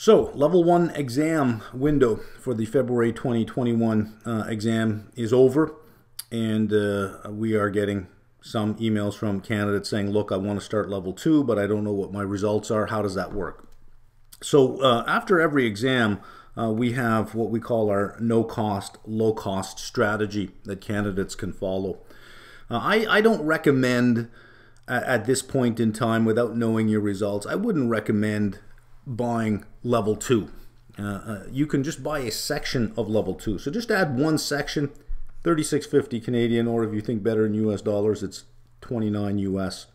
So, level one exam window for the February 2021 uh, exam is over, and uh, we are getting some emails from candidates saying, Look, I want to start level two, but I don't know what my results are. How does that work? So, uh, after every exam, uh, we have what we call our no cost, low cost strategy that candidates can follow. Uh, I, I don't recommend at this point in time, without knowing your results, I wouldn't recommend buying level two. Uh, uh, you can just buy a section of level two. So just add one section, 3650 Canadian, or if you think better in US dollars, it's 29 US.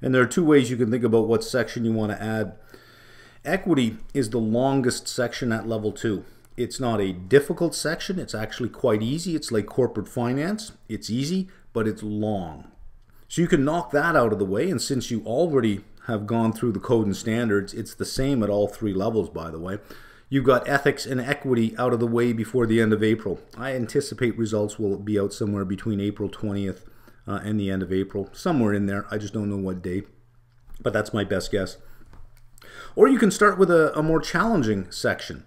And there are two ways you can think about what section you want to add. Equity is the longest section at level two. It's not a difficult section. It's actually quite easy. It's like corporate finance. It's easy, but it's long. So you can knock that out of the way. And since you already have gone through the code and standards. It's the same at all three levels, by the way. You've got ethics and equity out of the way before the end of April. I anticipate results will be out somewhere between April 20th uh, and the end of April, somewhere in there. I just don't know what date, but that's my best guess. Or you can start with a, a more challenging section.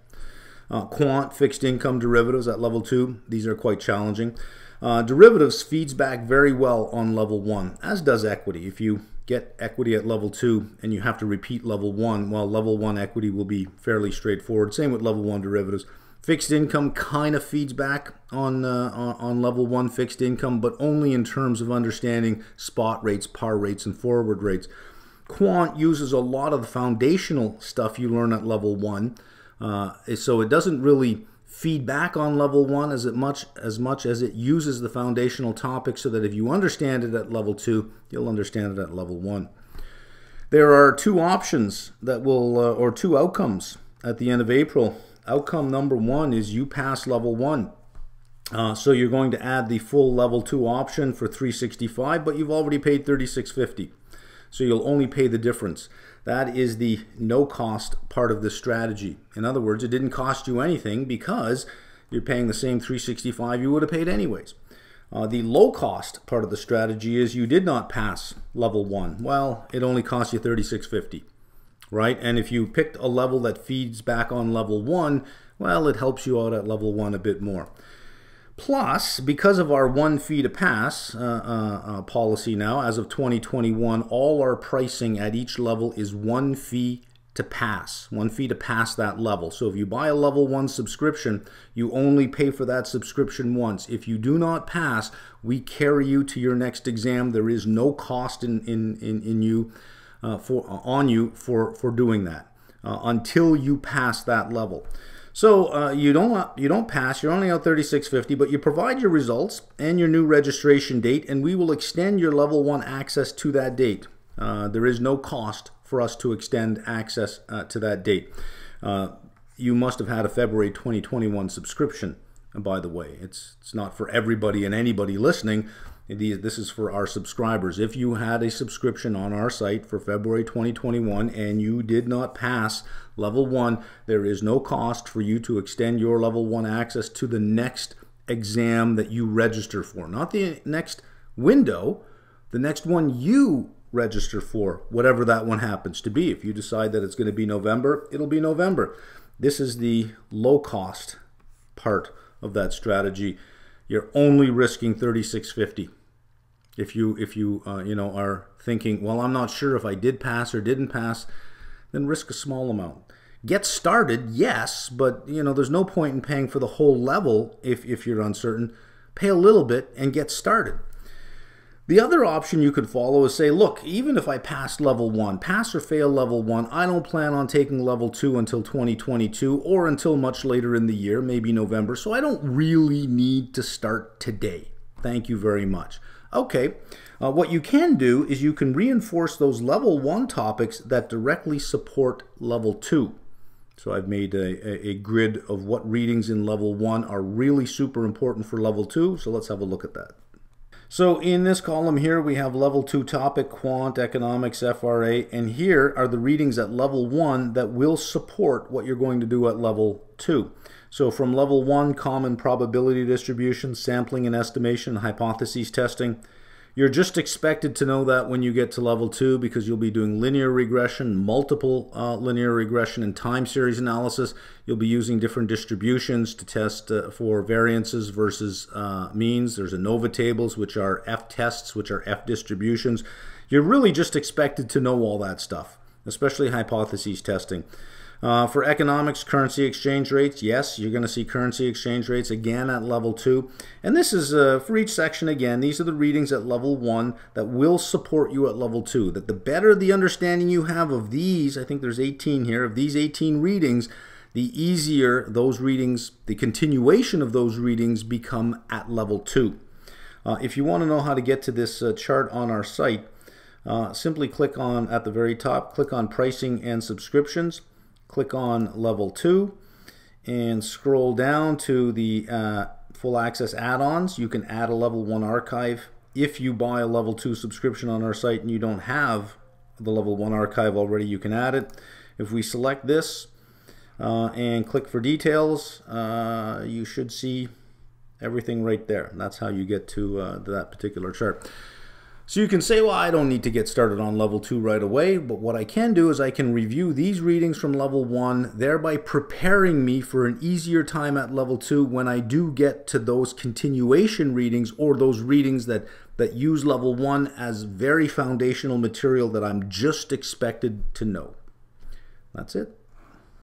Uh, quant, fixed income derivatives at level two. These are quite challenging. Uh, derivatives feeds back very well on level one, as does equity. If you get equity at level two and you have to repeat level one, while level one equity will be fairly straightforward. Same with level one derivatives. Fixed income kind of feeds back on, uh, on level one fixed income, but only in terms of understanding spot rates, par rates, and forward rates. Quant uses a lot of the foundational stuff you learn at level one, uh, so it doesn't really feedback on level one as it much as much as it uses the foundational topic so that if you understand it at level two, you'll understand it at level one. There are two options that will, uh, or two outcomes at the end of April. Outcome number one is you pass level one. Uh, so you're going to add the full level two option for 365, but you've already paid 3650. So you'll only pay the difference. That is the no cost part of the strategy. In other words, it didn't cost you anything because you're paying the same 365 you would have paid anyways. Uh, the low cost part of the strategy is you did not pass level one. Well, it only cost you 3650, right? And if you picked a level that feeds back on level one, well, it helps you out at level one a bit more. Plus, because of our one fee to pass uh, uh, uh, policy now, as of 2021, all our pricing at each level is one fee to pass, one fee to pass that level. So if you buy a level one subscription, you only pay for that subscription once. If you do not pass, we carry you to your next exam. There is no cost in, in, in, in you uh, for on you for, for doing that uh, until you pass that level. So uh, you don't you don't pass. You're only out 3650, but you provide your results and your new registration date, and we will extend your level one access to that date. Uh, there is no cost for us to extend access uh, to that date. Uh, you must have had a February 2021 subscription, by the way. It's it's not for everybody and anybody listening. This is for our subscribers. If you had a subscription on our site for February 2021 and you did not pass level one, there is no cost for you to extend your level one access to the next exam that you register for. Not the next window, the next one you register for, whatever that one happens to be. If you decide that it's going to be November, it'll be November. This is the low cost part of that strategy you're only risking 3650 if you if you uh, you know are thinking well i'm not sure if i did pass or didn't pass then risk a small amount. Get started yes but you know there's no point in paying for the whole level if if you're uncertain. Pay a little bit and get started the other option you could follow is say, look, even if I pass level one, pass or fail level one, I don't plan on taking level two until 2022 or until much later in the year, maybe November, so I don't really need to start today. Thank you very much. Okay, uh, what you can do is you can reinforce those level one topics that directly support level two. So I've made a, a, a grid of what readings in level one are really super important for level two, so let's have a look at that. So in this column here, we have level two topic, quant, economics, FRA, and here are the readings at level one that will support what you're going to do at level two. So from level one, common probability distribution, sampling and estimation, hypotheses testing, You're just expected to know that when you get to level two because you'll be doing linear regression, multiple uh, linear regression, and time series analysis. You'll be using different distributions to test uh, for variances versus uh, means. There's ANOVA tables, which are F tests, which are F distributions. You're really just expected to know all that stuff, especially hypotheses testing. Uh, for economics, currency exchange rates, yes, you're going to see currency exchange rates again at level two. And this is uh, for each section again, these are the readings at level one that will support you at level two. That the better the understanding you have of these, I think there's 18 here, of these 18 readings, the easier those readings, the continuation of those readings become at level two. Uh, if you want to know how to get to this uh, chart on our site, uh, simply click on at the very top, click on pricing and subscriptions click on level 2 and scroll down to the uh, full access add-ons. You can add a level 1 archive. If you buy a level 2 subscription on our site and you don't have the level 1 archive already, you can add it. If we select this uh, and click for details, uh, you should see everything right there. That's how you get to uh, that particular chart. So you can say, well, I don't need to get started on level two right away, but what I can do is I can review these readings from level one, thereby preparing me for an easier time at level two when I do get to those continuation readings or those readings that, that use level one as very foundational material that I'm just expected to know. That's it.